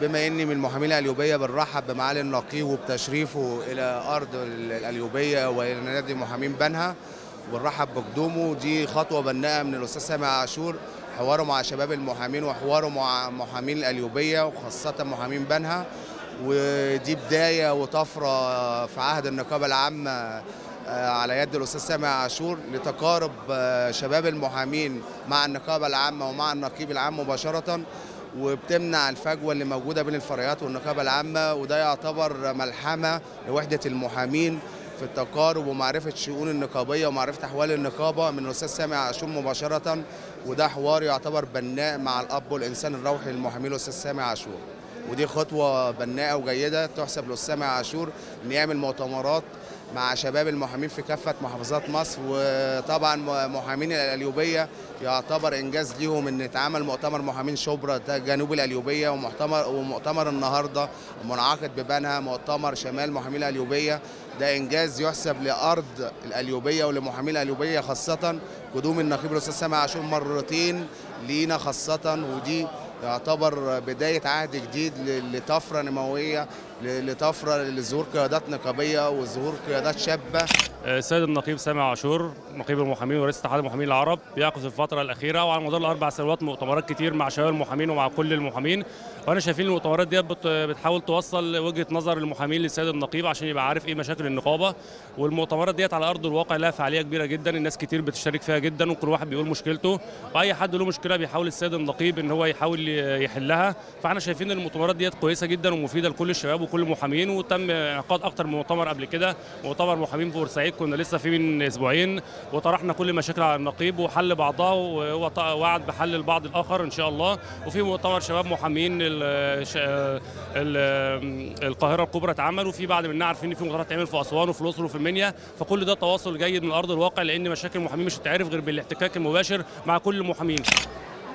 تاني من المحامين القليوبيه بنرحب بمعالي النقيب وبتشريفه إلى أرض القليوبيه وإلى نادي محامين بنها. ونرحب بقدومه. دي خطوة بناءة من الأستاذ سامي عاشور. حواره مع شباب المحامين وحواره مع محامين القليوبيه وخاصة محامين بنها. ودي بداية وطفرة في عهد النقابة العامة على يد الأستاذ سامي عاشور لتقارب شباب المحامين مع النقابة العامة ومع النقيب العام مباشرة. وبتمنع الفجوة اللي موجودة بين الفرعيات والنقابة العامة وده يعتبر ملحمة لوحدة المحامين في التقارب ومعرفة الشؤون النقابية ومعرفة أحوال النقابة. من الأستاذ سامي عاشور مباشرة وده حوار يعتبر بناء مع الأب والإنسان الروحي للمحامين الأستاذ سامي عاشور. ودي خطوة بناءة وجيدة تحسب للاستاذ سامي عاشور ان يعمل مؤتمرات مع شباب المحامين في كافة محافظات مصر وطبعا محامين القليوبيه يعتبر إنجاز ليهم إن اتعمل مؤتمر محامين شبرا جنوب القليوبيه ومؤتمر ومؤتمر النهارده منعقد ببنها مؤتمر شمال محامين القليوبيه ده إنجاز يحسب لأرض القليوبيه ولمحامين القليوبيه خاصة قدوم النقيب الأستاذ سامي عاشور مرتين لينا خاصة ودي يعتبر بداية عهد جديد لطفرة نموية لطفرة لظهور قيادات نقابيه وظهور قيادات شابة. السيد النقيب سامي عاشور نقيب المحامين ورئيس اتحاد المحامين العرب بيعقد في الفترة الأخيرة وعلى مدار الأربع سنوات مؤتمرات كتير مع شباب المحامين ومع كل المحامين. وأنا شايفين المؤتمرات ديت بتحاول توصل وجهة نظر المحامين للسيد النقيب عشان يبقى عارف إيه مشاكل النقابة. والمؤتمرات ديت على أرض الواقع لها فعالية كبيرة جدا الناس كتير بتشترك فيها جدا وكل واحد بيقول مشكلته. وأي حد له مشكلة بيحاول السيد النقيب إن هو يحاول يحلها. فإحنا شايفين المؤتمرات ديت كويسة جدا ومفيدة لكل الشباب وكل المحامين وتم انعقاد أكتر من مؤتمر قبل كده مؤتمر محامين في بورسعيد كنا لسه فيه من أسبوعين وطرحنا كل المشاكل على النقيب وحل بعضها وهو وعد بحل البعض الآخر إن شاء الله. وفي مؤتمر شباب محامين القاهرة الكبرى اتعمل وفي بعد مننا عارفين إن في مؤتمرات تعمل في أسوان وفي الأقصر وفي المنيا. فكل ده تواصل جيد من ارض الواقع لأن مشاكل المحامين مش هتتعرف غير بالاحتكاك المباشر مع كل المحامين.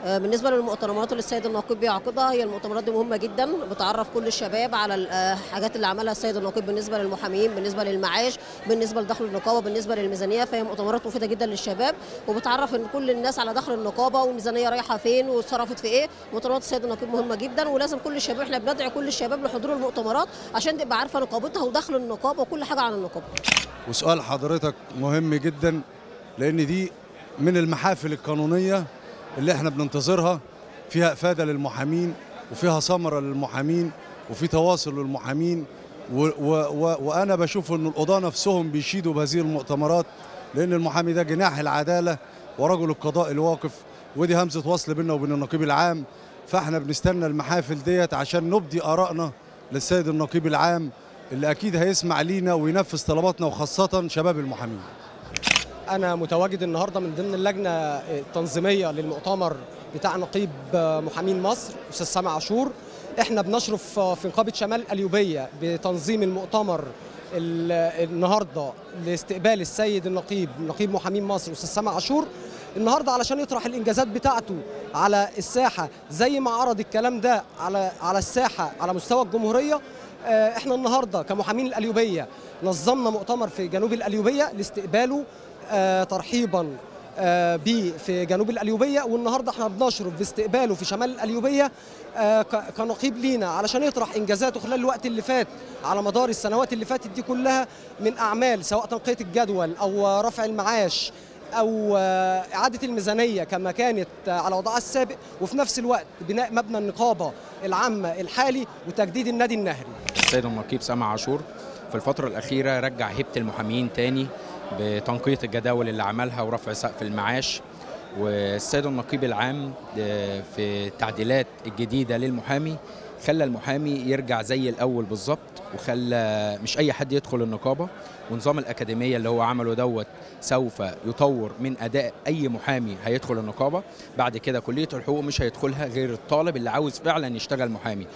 بالنسبة للمؤتمرات اللي السيد النقيب بيعقدها هي المؤتمرات دي مهمة جدا بتعرف كل الشباب على الحاجات اللي عملها السيد النقيب بالنسبة للمحامين بالنسبة للمعاش بالنسبة لدخل النقابة بالنسبة للميزانية فهي مؤتمرات مفيدة جدا للشباب وبتعرف إن كل الناس على دخل النقابة والميزانية رايحة فين واتصرفت في إيه. مؤتمرات السيد النقيب مهمة جدا ولازم كل الشباب إحنا بندعي كل الشباب لحضور المؤتمرات عشان تبقى عارفة نقابتها ودخل النقابة وكل حاجة عن النقابة. وسؤال حضرتك مهم جدا لأن دي من المحافل القانونية اللي إحنا بننتظرها فيها إفادة للمحامين وفيها ثمرة للمحامين وفي تواصل للمحامين و و و وأنا بشوف ان القضاة نفسهم بيشيدوا بهذه المؤتمرات لأن المحامي ده جناح العدالة ورجل القضاء الواقف ودي همزة وصل بيننا وبين النقيب العام. فإحنا بنستنى المحافل ديت عشان نبدي آرائنا للسيد النقيب العام اللي أكيد هيسمع لينا وينفذ طلباتنا وخاصة شباب المحامين. أنا متواجد النهارده من ضمن اللجنة التنظيمية للمؤتمر بتاع نقيب محامين مصر أستاذ سامي عاشور. إحنا بنشرف في نقابة شمال القليوبيه بتنظيم المؤتمر النهارده لاستقبال السيد النقيب نقيب محامين مصر أستاذ سامي عاشور. النهارده علشان يطرح الإنجازات بتاعته على الساحة زي ما عرض الكلام ده على على الساحة على مستوى الجمهورية إحنا النهارده كمحامين القليوبيه نظمنا مؤتمر في جنوب القليوبيه لاستقباله آه ترحيبا آه بيه في جنوب القليوبيه والنهاردة إحنا بنشرف باستقباله في شمال القليوبيه آه كنقيب لينا علشان يطرح إنجازاته خلال الوقت اللي فات على مدار السنوات اللي فاتت دي كلها من أعمال سواء تنقية الجدول أو رفع المعاش أو إعادة الميزانية كما كانت على وضعها السابق وفي نفس الوقت بناء مبنى النقابة العامه الحالي وتجديد النادي النهري. السيد النقيب سامي عاشور في الفترة الأخيرة رجع هيبة المحامين تاني بتنقية الجداول اللي عملها ورفع سقف المعاش والسيد النقيب العام في التعديلات الجديدة للمحامي خلى المحامي يرجع زي الأول بالظبط وخلى مش أي حد يدخل النقابة. ونظام الأكاديمية اللي هو عمله دوت سوف يطور من أداء أي محامي هيدخل النقابة. بعد كده كلية الحقوق مش هيدخلها غير الطالب اللي عاوز فعلا يشتغل محامي.